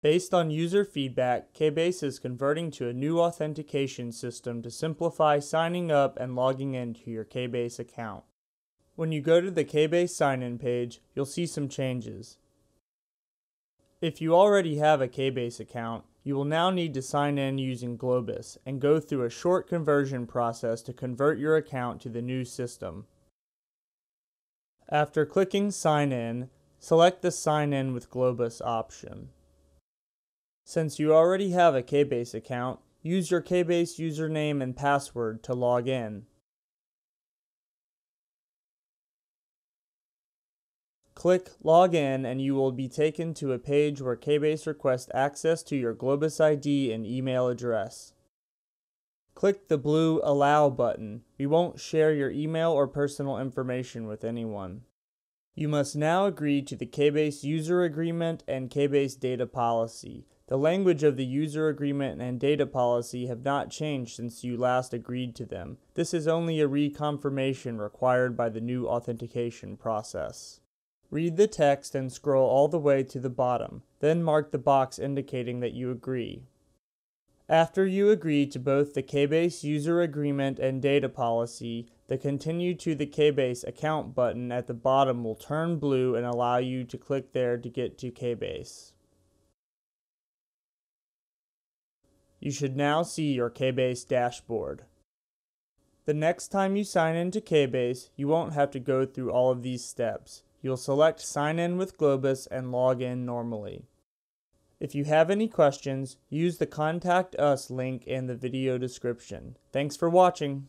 Based on user feedback, KBase is converting to a new authentication system to simplify signing up and logging into your KBase account. When you go to the KBase sign-in page, you'll see some changes. If you already have a KBase account, you will now need to sign in using Globus and go through a short conversion process to convert your account to the new system. After clicking Sign In, select the Sign In with Globus option. Since you already have a KBase account, use your KBase username and password to log in. Click Login and you will be taken to a page where KBase requests access to your Globus ID and email address. Click the blue Allow button. We won't share your email or personal information with anyone. You must now agree to the KBase User Agreement and KBase Data Policy. The language of the user agreement and data policy have not changed since you last agreed to them. This is only a reconfirmation required by the new authentication process. Read the text and scroll all the way to the bottom, then mark the box indicating that you agree. After you agree to both the KBase user agreement and data policy, the Continue to the KBase account button at the bottom will turn blue and allow you to click there to get to KBase. You should now see your KBase dashboard. The next time you sign into KBase, you won't have to go through all of these steps. You'll select Sign in with Globus and log in normally. If you have any questions, use the Contact Us link in the video description. Thanks for watching.